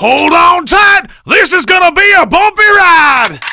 Hold on tight. This is gonna be a bumpy ride.